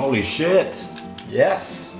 Holy shit. Yes.